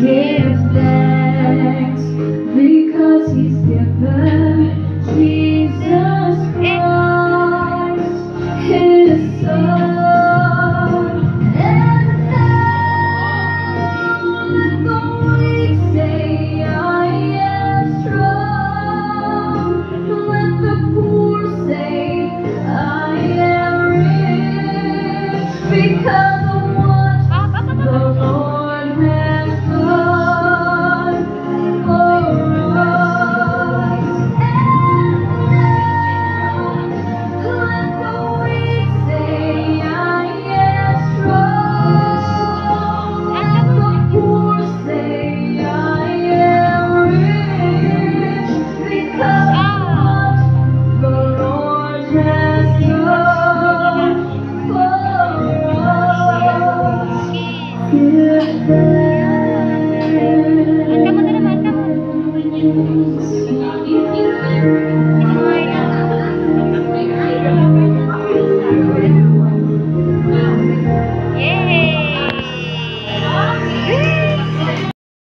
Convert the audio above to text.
give thanks because he's given.